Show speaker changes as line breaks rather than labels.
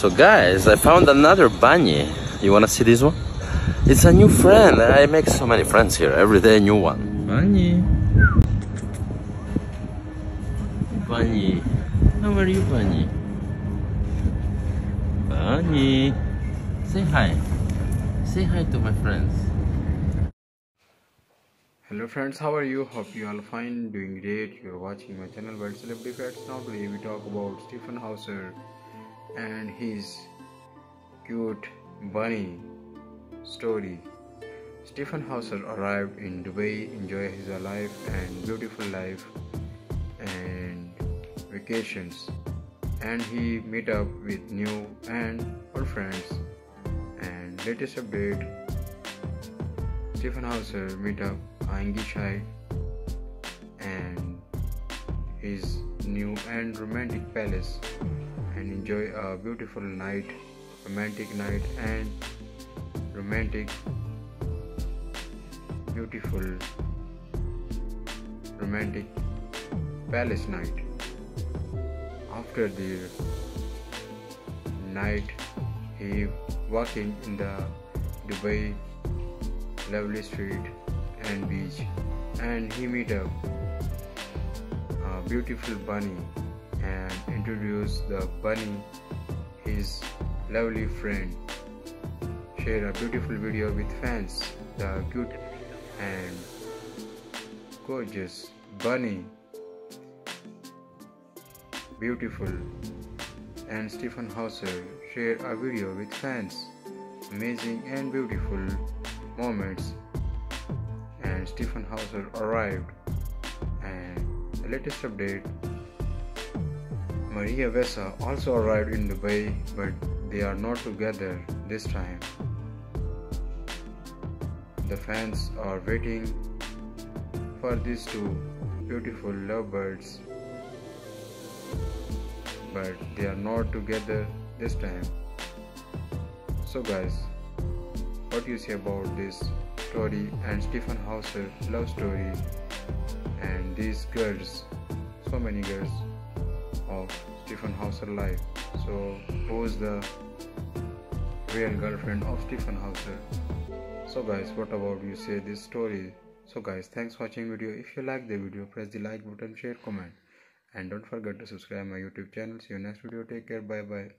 So guys, I found another bunny. You wanna see this one? It's a new friend. I make so many friends here. Every day, new one. Bunny. Bunny. How are you, Bunny? Bunny. Say hi. Say hi to my friends.
Hello friends, how are you? Hope you all fine, doing great. You're watching my channel World Celebrity Facts. Now today we talk about Stephen Hauser and his cute bunny story. Stephen Hauser arrived in Dubai, enjoy his life and beautiful life and vacations. And he meet up with new and old friends. And latest update, Stephen Hauser meet up Aingishai and his new and romantic palace and enjoy a beautiful night, romantic night and romantic beautiful romantic palace night. After the night he walking in the Dubai lovely street and beach and he meet up a beautiful bunny and introduce the bunny his lovely friend. Share a beautiful video with fans the cute and gorgeous bunny. Beautiful. And Stephen Hauser share a video with fans. Amazing and beautiful moments. And Stephen Hauser arrived. And the latest update Maria Vessa also arrived in Dubai, but they are not together this time. The fans are waiting for these two beautiful lovebirds, but they are not together this time. So, guys, what do you say about this story and Stephen Hauser love story and these girls, so many girls of Stephen Hauser life. So who's the real girlfriend of Stephen Hauser? So guys, what about you say this story? So guys, thanks for watching video. If you like the video, press the like button, share, comment, and don't forget to subscribe my YouTube channel. See you next video. Take care. Bye bye.